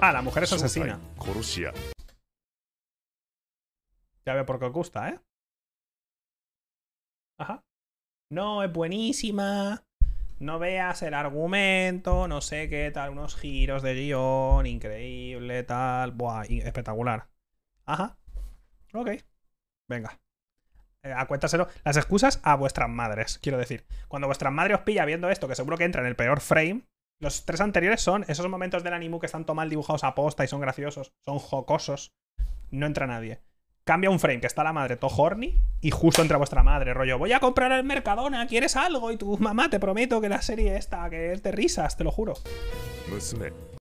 Ah, la mujer es asesina. Ya veo por qué os gusta, ¿eh? Ajá. No, es buenísima. No veas el argumento, no sé qué tal, unos giros de guion, increíble, tal. Buah, espectacular. Ajá. Ok. Venga. Eh, a. Las excusas a vuestras madres, quiero decir. Cuando vuestra madre os pilla viendo esto, que seguro que entra en el peor frame, los tres anteriores son esos momentos del anime que están todo mal dibujados a posta y son graciosos, son jocosos. No entra nadie. Cambia un frame que está la madre todo horny y justo entra vuestra madre, rollo, voy a comprar el Mercadona, ¿quieres algo? Y tu mamá, te prometo que la serie esta, que es de risas, te lo juro. 娘